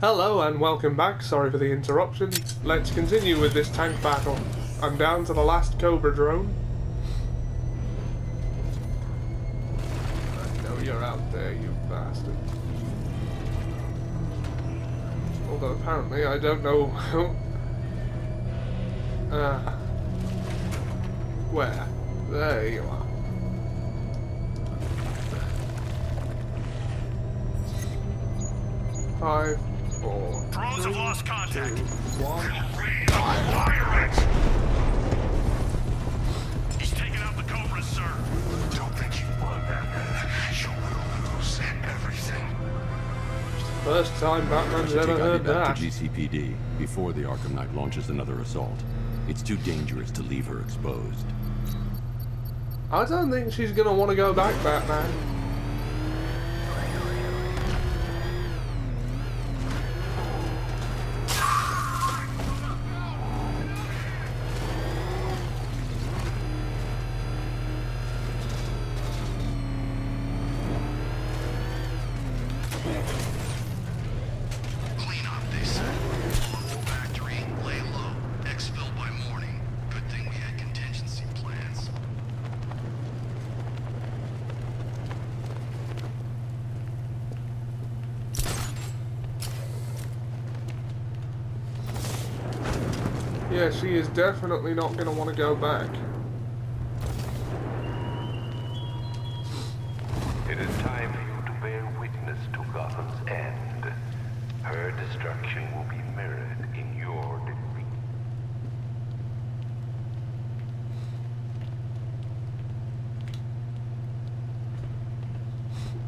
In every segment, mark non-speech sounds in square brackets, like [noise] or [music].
Hello and welcome back. Sorry for the interruption. Let's continue with this tank battle. I'm down to the last Cobra drone. I know you're out there, you bastard. Although apparently I don't know uh, where. There you are. Five, four, Drones have lost contact. two, one. Fire it! He's taking out the Cobras, sir. Don't think you won, Batman. You will lose everything. First time Batman's ever take Ivy heard back that. to GCPD before the Arkham Knight launches another assault. It's too dangerous to leave her exposed. I don't think she's gonna want to go back, Batman. Yeah, she is definitely not gonna want to go back. Her destruction will be mirrored in your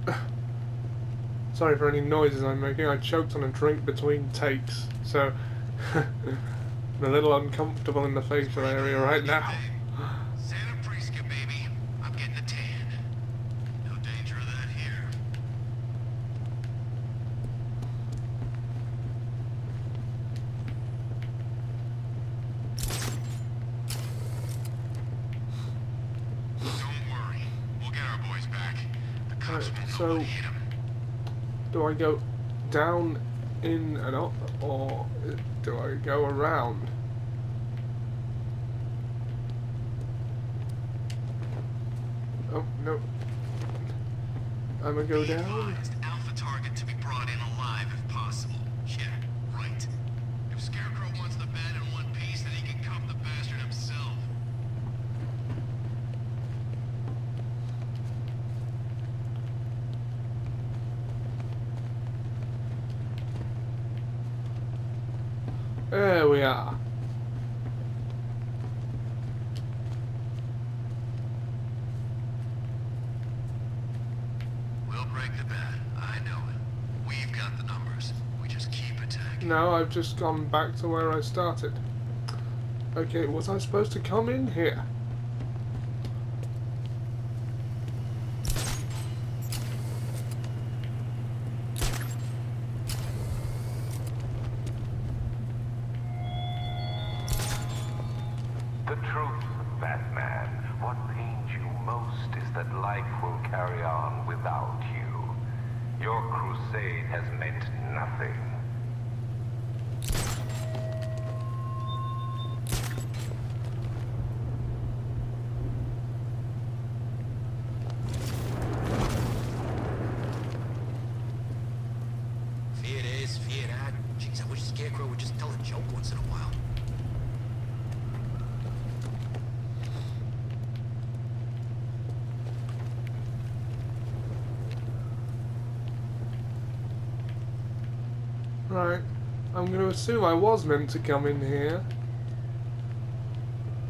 defeat. [coughs] Sorry for any noises I'm making. I choked on a drink between takes, so [laughs] I'm a little uncomfortable in the facial area right now. Santa Prisca, baby. I'm getting a tan. No danger of that here. Don't worry. We'll get our boys back. The cops Right, so-. Do I go down, in, and up, or do I go around? Oh, no. I'm gonna go down. advised, Alpha target to be brought in alive if possible. Yeah, right. If Scarecrow wants the bat in one piece, then he can cuff the bastard himself. There we are. We'll break the bat. I know it. We've got the numbers. We just keep attacking. No, I've just gone back to where I started. Okay, was I supposed to come in here? Most is that life will carry on without you. Your crusade has meant nothing. Fear this, fear that. Jeez, I wish Scarecrow would just tell a joke once in a while. Right. I'm going to assume I was meant to come in here.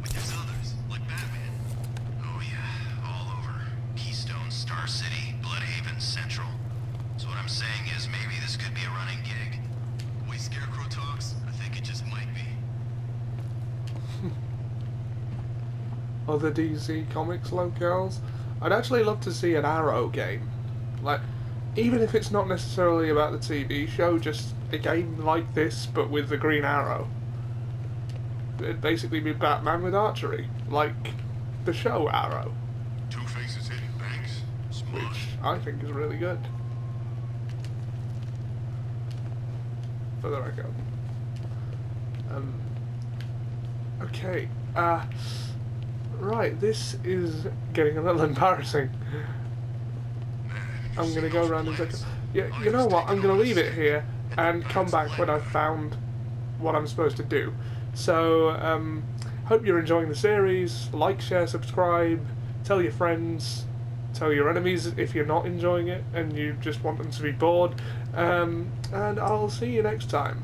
But there's others, like Batman. Oh yeah, all over. Keystone, Star City, Blüdhaven, Central. So what I'm saying is maybe this could be a running gig. The way Scarecrow talks, I think it just might be. [laughs] Other DC Comics locales. I'd actually love to see an Arrow game. Like, even if it's not necessarily about the TV show, just a game like this, but with the Green Arrow. It'd basically be Batman with archery, like the show Arrow, Two faces hitting banks. Smart. which I think is really good. for the record. Um, okay. Uh, right, this is getting a little [laughs] embarrassing. I'm gonna go around and take. Yeah, you know what? I'm gonna leave it here and come back when I've found what I'm supposed to do. So, um, hope you're enjoying the series. Like, share, subscribe. Tell your friends. Tell your enemies if you're not enjoying it and you just want them to be bored. Um, and I'll see you next time.